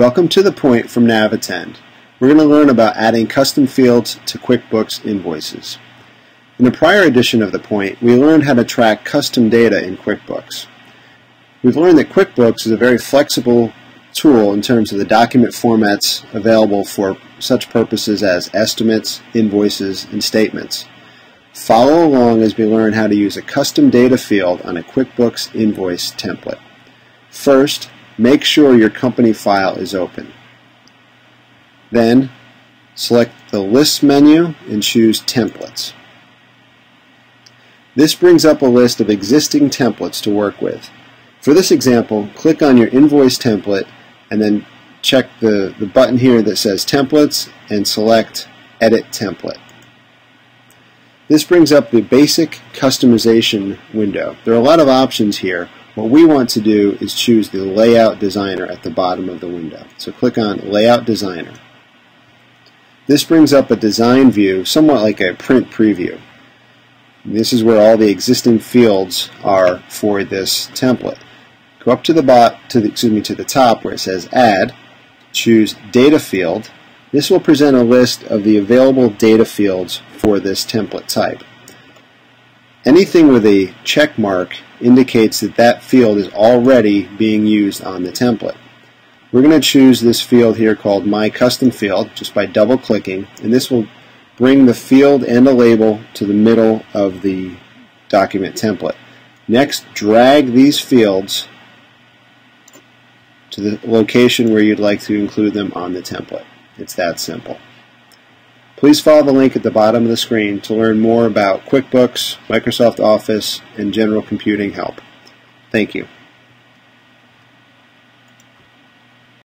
Welcome to The Point from navitend. We're going to learn about adding custom fields to QuickBooks invoices. In a prior edition of The Point, we learned how to track custom data in QuickBooks. We've learned that QuickBooks is a very flexible tool in terms of the document formats available for such purposes as estimates, invoices, and statements. Follow along as we learn how to use a custom data field on a QuickBooks invoice template. First, make sure your company file is open. Then, select the List menu and choose Templates. This brings up a list of existing templates to work with. For this example, click on your invoice template and then check the, the button here that says Templates and select Edit Template. This brings up the basic customization window. There are a lot of options here, what we want to do is choose the Layout Designer at the bottom of the window. So click on Layout Designer. This brings up a design view, somewhat like a print preview. This is where all the existing fields are for this template. Go up to the bot to the excuse me to the top where it says Add, choose Data Field. This will present a list of the available data fields for this template type. Anything with a check mark indicates that that field is already being used on the template. We're going to choose this field here called My Custom Field just by double clicking and this will bring the field and a label to the middle of the document template. Next, drag these fields to the location where you'd like to include them on the template. It's that simple. Please follow the link at the bottom of the screen to learn more about QuickBooks, Microsoft Office, and general computing help. Thank you.